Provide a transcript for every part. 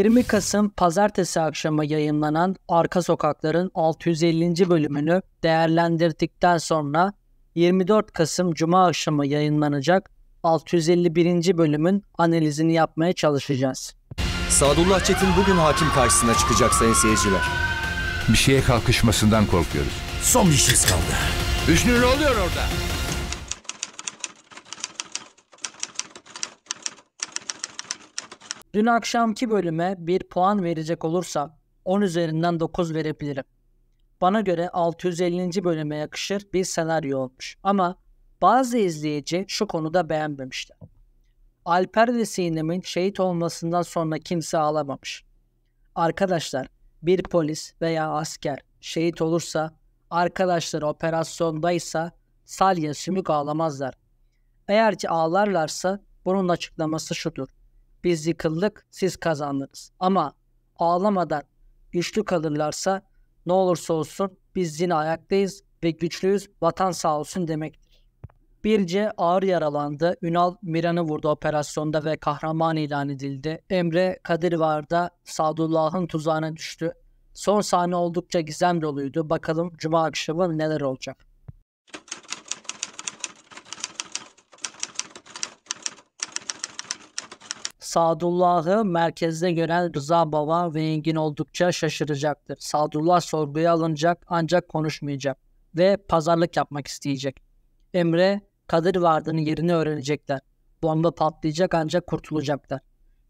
20 Kasım pazartesi akşamı yayınlanan Arka Sokakların 650. bölümünü değerlendirdikten sonra 24 Kasım Cuma akşamı yayınlanacak 651. bölümün analizini yapmaya çalışacağız. Sadullah Çetin bugün hakim karşısına çıkacak sayın seyirciler. Bir şeye kalkışmasından korkuyoruz. Son bir şey kaldı. Hüsnü ne oluyor orada? Dün akşamki bölüme bir puan verecek olursam 10 üzerinden 9 verebilirim. Bana göre 650. bölüme yakışır bir senaryo olmuş. Ama bazı izleyici şu konuda beğenmemişti. Alper ve Sinem'in şehit olmasından sonra kimse ağlamamış. Arkadaşlar bir polis veya asker şehit olursa arkadaşları operasyondaysa salya sümük ağlamazlar. Eğer ki ağlarlarsa bunun açıklaması şudur. Biz yıkıldık, siz kazandınız. Ama ağlamadan güçlü kalırlarsa ne olursa olsun biz yine ayaktayız ve güçlüyüz, vatan sağ olsun demektir. Birce ağır yaralandı. Ünal Miran'ı vurdu operasyonda ve kahraman ilan edildi. Emre Kadirvar'da Sadullah'ın tuzağına düştü. Son sahne oldukça gizem doluydu. Bakalım Cuma akşamı neler olacak. Sadullah'ı merkezde gören Rıza Baba ve Engin oldukça şaşıracaktır. Sadullah sorguya alınacak ancak konuşmayacak ve pazarlık yapmak isteyecek. Emre, Kadir Varda'nın yerini öğrenecekler. Bomba patlayacak ancak kurtulacaklar.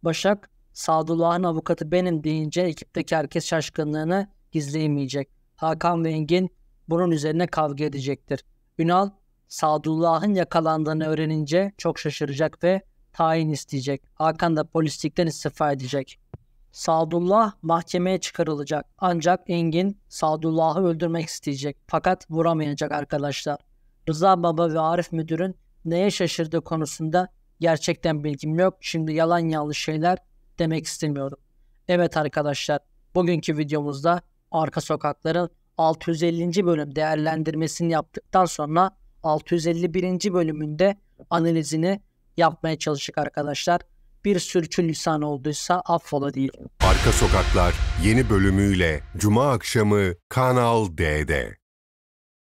Başak, Sadullah'ın avukatı benim deyince ekipteki herkes şaşkınlığını gizleyemeyecek. Hakan ve Engin bunun üzerine kavga edecektir. Ünal, Sadullah'ın yakalandığını öğrenince çok şaşıracak ve tayin isteyecek. Hakan da polislikten istifa edecek. Sadullah mahkemeye çıkarılacak. Ancak Engin Sadullah'ı öldürmek isteyecek. Fakat vuramayacak arkadaşlar. Rıza Baba ve Arif Müdür'ün neye şaşırdığı konusunda gerçekten bilgim yok. Şimdi yalan yanlış şeyler demek istemiyorum. Evet arkadaşlar bugünkü videomuzda Arka Sokakların 650. bölüm değerlendirmesini yaptıktan sonra 651. bölümünde analizini yapmaya çalıştık arkadaşlar. Bir sürçülisan olduysa affola değil. Arka Sokaklar yeni bölümüyle Cuma akşamı Kanal D'de.